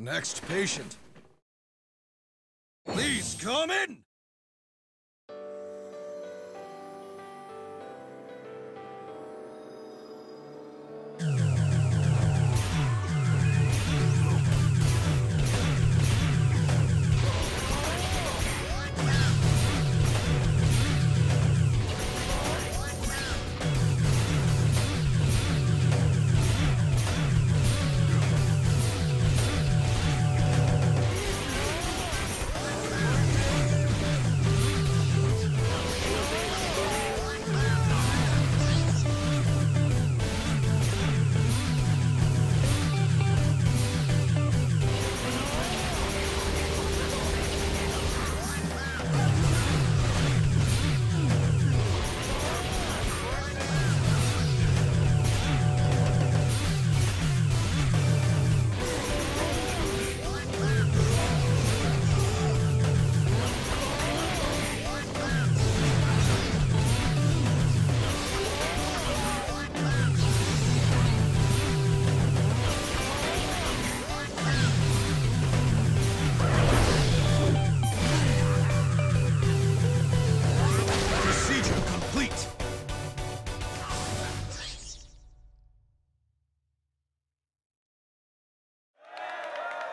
Next patient. Please come in!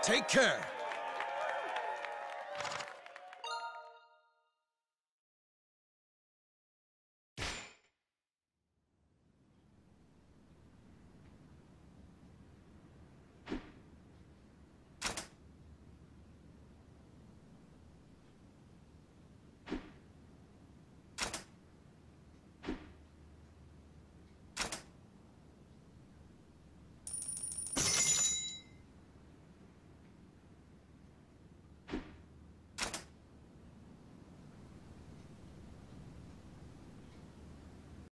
Take care!